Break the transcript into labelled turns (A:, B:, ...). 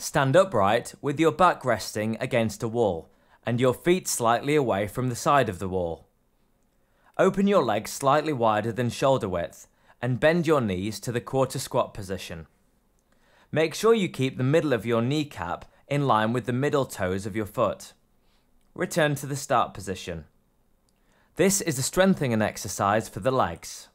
A: Stand upright with your back resting against a wall and your feet slightly away from the side of the wall. Open your legs slightly wider than shoulder width and bend your knees to the quarter squat position. Make sure you keep the middle of your kneecap in line with the middle toes of your foot. Return to the start position. This is a strengthening exercise for the legs.